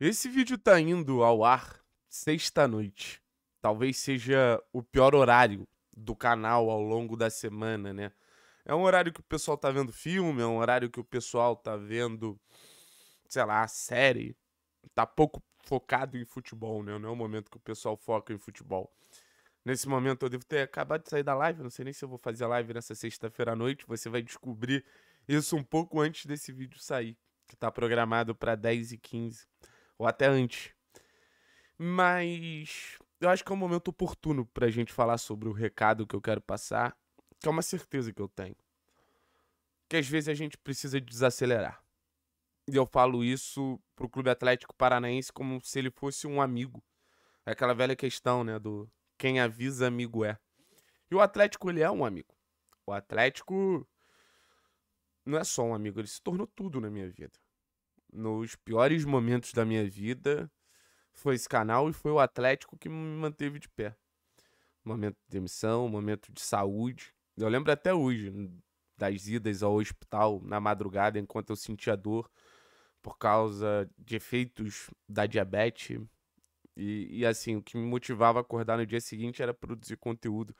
Esse vídeo tá indo ao ar sexta-noite. Talvez seja o pior horário do canal ao longo da semana, né? É um horário que o pessoal tá vendo filme, é um horário que o pessoal tá vendo, sei lá, série. Tá pouco focado em futebol, né? Não é o momento que o pessoal foca em futebol. Nesse momento eu devo ter acabado de sair da live, não sei nem se eu vou fazer a live nessa sexta-feira à noite. Você vai descobrir isso um pouco antes desse vídeo sair, que tá programado para 10 e 15 ou até antes. Mas eu acho que é um momento oportuno pra gente falar sobre o recado que eu quero passar, que é uma certeza que eu tenho. Que às vezes a gente precisa desacelerar. E eu falo isso pro Clube Atlético Paranaense como se ele fosse um amigo. É aquela velha questão, né, do quem avisa amigo é. E o Atlético, ele é um amigo. O Atlético não é só um amigo, ele se tornou tudo na minha vida nos piores momentos da minha vida foi esse canal e foi o Atlético que me manteve de pé. Momento de demissão, momento de saúde. Eu lembro até hoje das idas ao hospital na madrugada enquanto eu sentia dor por causa de efeitos da diabetes. E, e assim, o que me motivava a acordar no dia seguinte era produzir conteúdo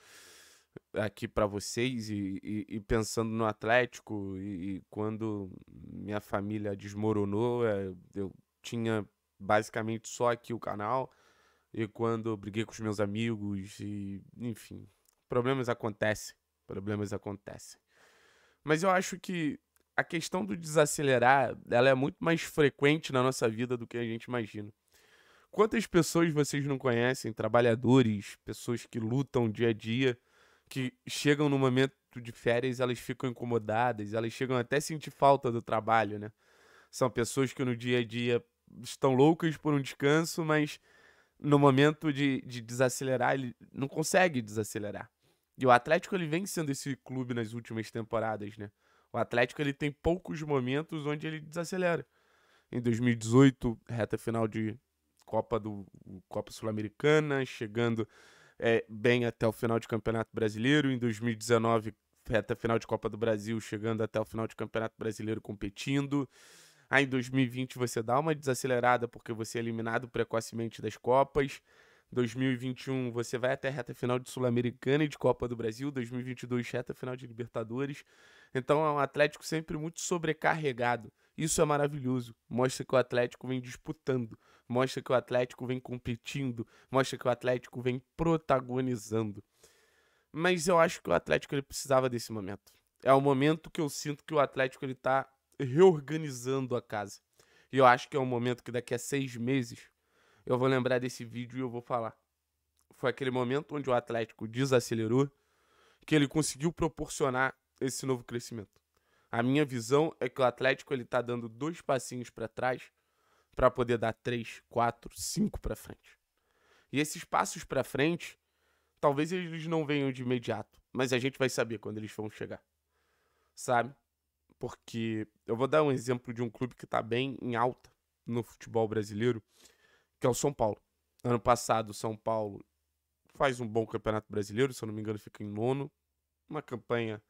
aqui para vocês e, e, e, pensando no Atlético e, e, quando minha família desmoronou, é, eu tinha basicamente só aqui o canal e quando briguei com os meus amigos e enfim, problemas acontecem, problemas acontecem. Mas eu acho que a questão do desacelerar, ela é muito mais frequente na nossa vida do que a gente imagina. Quantas pessoas vocês não conhecem, trabalhadores, pessoas que lutam dia a dia, que chegam no momento de férias, elas ficam incomodadas, elas chegam até a sentir falta do trabalho, né? São pessoas que no dia a dia estão loucas por um descanso, mas no momento de, de desacelerar, ele não consegue desacelerar. E o Atlético ele vem sendo esse clube nas últimas temporadas, né? O Atlético ele tem poucos momentos onde ele desacelera. Em 2018, reta final de Copa do Copa Sul-Americana, chegando é, bem até o final de Campeonato Brasileiro. Em 2019, reta final de Copa do Brasil, chegando até o final de Campeonato Brasileiro competindo. Aí em 2020 você dá uma desacelerada porque você é eliminado precocemente das Copas. 2021 você vai até a reta final de Sul-Americana e de Copa do Brasil. 2022 reta final de Libertadores. Então é um Atlético sempre muito sobrecarregado. Isso é maravilhoso. Mostra que o Atlético vem disputando, mostra que o Atlético vem competindo, mostra que o Atlético vem protagonizando. Mas eu acho que o Atlético ele precisava desse momento. É o momento que eu sinto que o Atlético ele está reorganizando a casa. E eu acho que é um momento que daqui a seis meses eu vou lembrar desse vídeo e eu vou falar. Foi aquele momento onde o Atlético desacelerou, que ele conseguiu proporcionar esse novo crescimento. A minha visão é que o Atlético ele tá dando dois passinhos para trás para poder dar três, quatro, cinco para frente. E esses passos para frente, talvez eles não venham de imediato, mas a gente vai saber quando eles vão chegar. Sabe? Porque eu vou dar um exemplo de um clube que tá bem em alta no futebol brasileiro, que é o São Paulo. Ano passado, o São Paulo faz um bom campeonato brasileiro, se eu não me engano, fica em nono. Uma campanha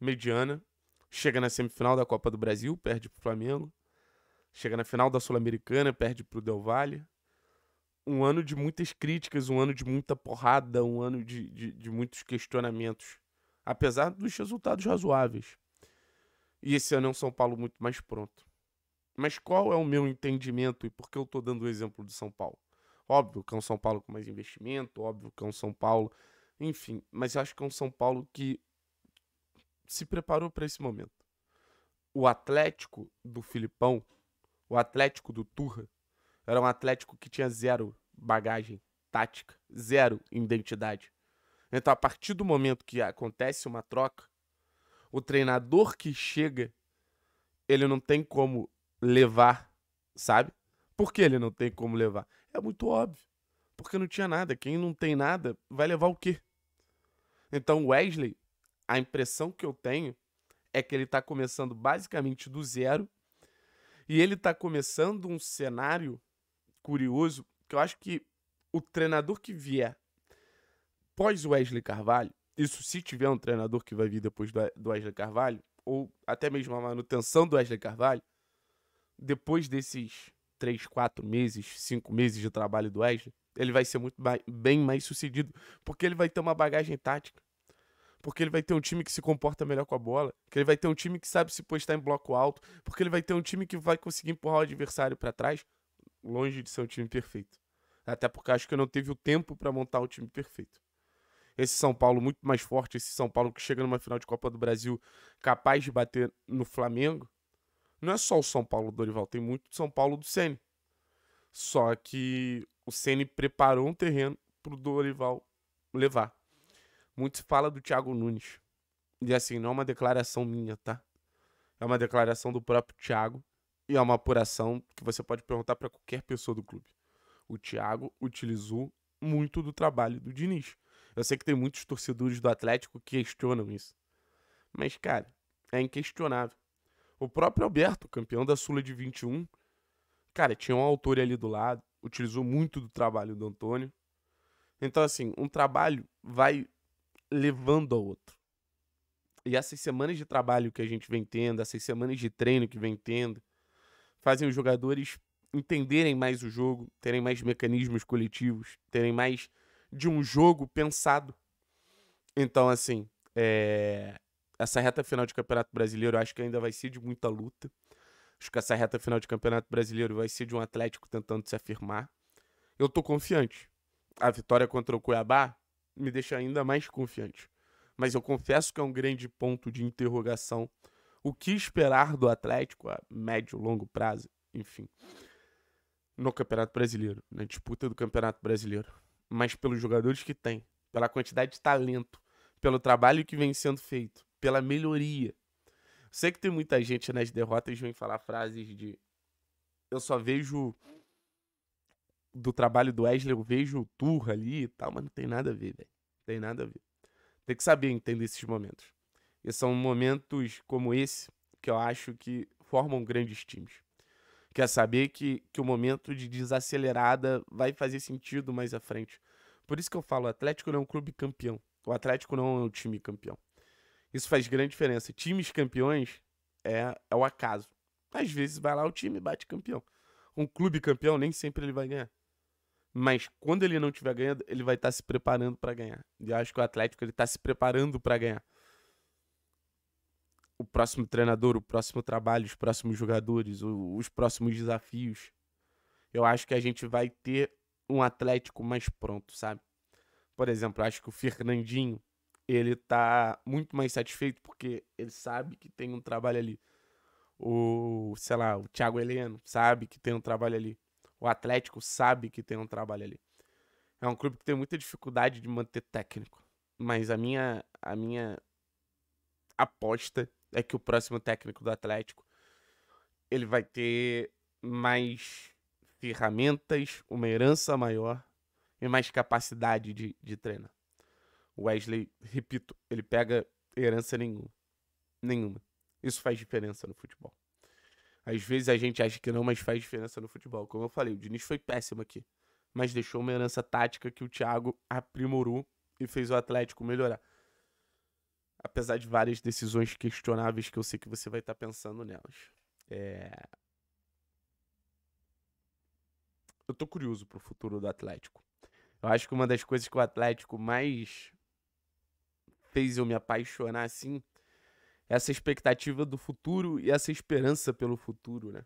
mediana. Chega na semifinal da Copa do Brasil, perde pro Flamengo. Chega na final da Sul-Americana, perde pro Del Valle. Um ano de muitas críticas, um ano de muita porrada, um ano de, de, de muitos questionamentos. Apesar dos resultados razoáveis. E esse ano é um São Paulo muito mais pronto. Mas qual é o meu entendimento e por que eu estou dando o exemplo do São Paulo? Óbvio que é um São Paulo com mais investimento, óbvio que é um São Paulo, enfim, mas acho que é um São Paulo que se preparou para esse momento. O Atlético do Filipão, o Atlético do Turra, era um Atlético que tinha zero bagagem tática, zero identidade. Então, a partir do momento que acontece uma troca, o treinador que chega, ele não tem como levar, sabe? Por que ele não tem como levar? É muito óbvio. Porque não tinha nada. Quem não tem nada vai levar o quê? Então, Wesley a impressão que eu tenho é que ele está começando basicamente do zero e ele está começando um cenário curioso que eu acho que o treinador que vier pós Wesley Carvalho, isso se tiver um treinador que vai vir depois do Wesley Carvalho, ou até mesmo a manutenção do Wesley Carvalho, depois desses três, quatro meses, cinco meses de trabalho do Wesley, ele vai ser muito bem mais sucedido, porque ele vai ter uma bagagem tática. Porque ele vai ter um time que se comporta melhor com a bola, que ele vai ter um time que sabe se postar em bloco alto, porque ele vai ter um time que vai conseguir empurrar o adversário para trás, longe de ser um time perfeito. Até porque acho que não teve o tempo para montar o time perfeito. Esse São Paulo muito mais forte, esse São Paulo que chega numa final de Copa do Brasil capaz de bater no Flamengo, não é só o São Paulo do Dorival, tem muito São Paulo do Ceni. Só que o Ceni preparou um terreno pro Dorival levar. Muito se fala do Thiago Nunes. E assim, não é uma declaração minha, tá? É uma declaração do próprio Thiago e é uma apuração que você pode perguntar para qualquer pessoa do clube. O Thiago utilizou muito do trabalho do Diniz. Eu sei que tem muitos torcedores do Atlético que questionam isso. Mas, cara, é inquestionável. O próprio Alberto, campeão da Sula de 21, cara, tinha um autor ali do lado, utilizou muito do trabalho do Antônio. Então, assim, um trabalho vai levando ao outro. E essas semanas de trabalho que a gente vem tendo, essas semanas de treino que vem tendo, fazem os jogadores entenderem mais o jogo, terem mais mecanismos coletivos, terem mais de um jogo pensado. Então, assim, é essa reta final de Campeonato Brasileiro acho que ainda vai ser de muita luta. Acho que essa reta final de Campeonato Brasileiro vai ser de um Atlético tentando se afirmar. Eu tô confiante. A vitória contra o Cuiabá me deixa ainda mais confiante. Mas eu confesso que é um grande ponto de interrogação. O que esperar do Atlético a médio, longo prazo, enfim, no Campeonato Brasileiro, na disputa do Campeonato Brasileiro. Mas pelos jogadores que tem, pela quantidade de talento, pelo trabalho que vem sendo feito, pela melhoria. Sei que tem muita gente nas derrotas vem falar frases de eu só vejo do trabalho do Wesley, eu vejo o Turra ali e tal, mas não tem nada a ver, velho. Tem nada a ver. Tem que saber entender esses momentos. E são momentos como esse que eu acho que formam grandes times. Quer saber que, que o momento de desacelerada vai fazer sentido mais à frente. Por isso que eu falo, o Atlético não é um clube campeão. O Atlético não é um time campeão. Isso faz grande diferença. Times campeões é, é o acaso. Às vezes vai lá o time e bate campeão. Um clube campeão nem sempre ele vai ganhar. Mas quando ele não estiver ganhando, ele vai estar tá se preparando para ganhar. E eu acho que o Atlético ele está se preparando para ganhar. O próximo treinador, o próximo trabalho, os próximos jogadores, os próximos desafios. Eu acho que a gente vai ter um Atlético mais pronto, sabe? Por exemplo, acho que o Fernandinho ele tá muito mais satisfeito porque ele sabe que tem um trabalho ali. O, sei lá, o Thiago Heleno sabe que tem um trabalho ali. O Atlético sabe que tem um trabalho ali. É um clube que tem muita dificuldade de manter técnico. Mas a minha, a minha aposta é que o próximo técnico do Atlético ele vai ter mais ferramentas, uma herança maior e mais capacidade de, de treinar. Wesley, repito, ele pega herança nenhuma. Nenhuma. Isso faz diferença no futebol. Às vezes a gente acha que não, mas faz diferença no futebol. Como eu falei, o Diniz foi péssimo aqui. Mas deixou uma herança tática que o Thiago aprimorou e fez o Atlético melhorar. Apesar de várias decisões questionáveis que eu sei que você vai estar tá pensando nelas. É... Eu tô curioso pro futuro do Atlético. Eu acho que uma das coisas que o Atlético mais fez eu me apaixonar assim, essa expectativa do futuro e essa esperança pelo futuro, né?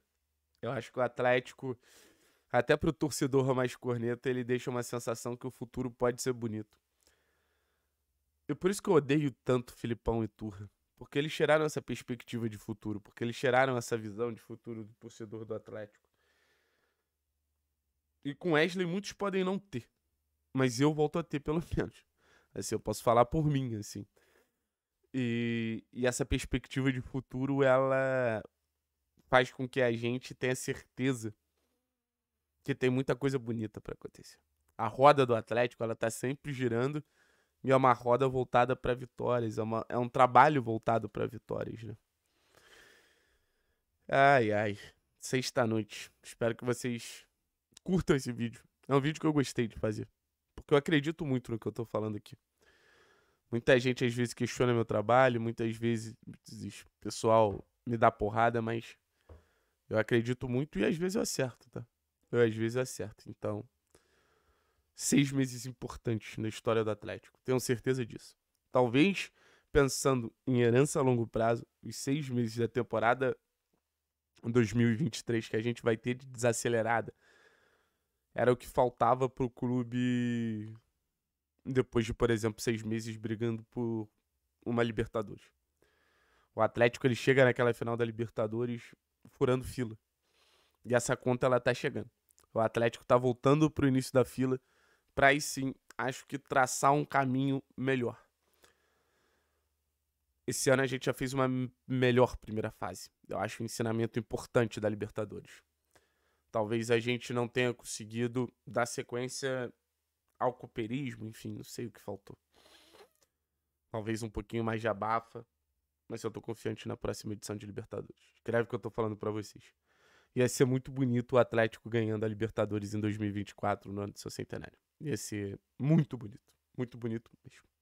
Eu acho que o Atlético, até pro torcedor mais corneta, ele deixa uma sensação que o futuro pode ser bonito. E por isso que eu odeio tanto Filipão e Turra. Porque eles tiraram essa perspectiva de futuro, porque eles tiraram essa visão de futuro do torcedor do Atlético. E com Wesley muitos podem não ter. Mas eu volto a ter, pelo menos. Assim, eu posso falar por mim, assim. E, e essa perspectiva de futuro, ela faz com que a gente tenha certeza que tem muita coisa bonita para acontecer. A roda do Atlético, ela tá sempre girando e é uma roda voltada para vitórias, é, uma, é um trabalho voltado para vitórias, né? Ai, ai. Sexta-noite. Espero que vocês curtam esse vídeo. É um vídeo que eu gostei de fazer. Porque eu acredito muito no que eu tô falando aqui. Muita gente às vezes questiona meu trabalho, muitas vezes o pessoal me dá porrada, mas Eu acredito muito e às vezes eu acerto, tá? Eu às vezes eu acerto. Então, seis meses importantes na história do Atlético. Tenho certeza disso. Talvez, pensando em herança a longo prazo, os seis meses da temporada 2023 que a gente vai ter de desacelerada era o que faltava pro clube depois de, por exemplo, seis meses brigando por uma Libertadores. O Atlético ele chega naquela final da Libertadores furando fila. E essa conta ela tá chegando. O Atlético tá voltando pro início da fila para aí sim, acho que traçar um caminho melhor. Esse ano a gente já fez uma melhor primeira fase. Eu acho um ensinamento importante da Libertadores. Talvez a gente não tenha conseguido dar sequência ao cooperismo, enfim, não sei o que faltou. Talvez um pouquinho mais de abafa, mas eu tô confiante na próxima edição de Libertadores. Escreve o que eu tô falando para vocês. Ia ser muito bonito o Atlético ganhando a Libertadores em 2024, no ano do seu centenário. Ia ser muito bonito. Muito bonito mesmo.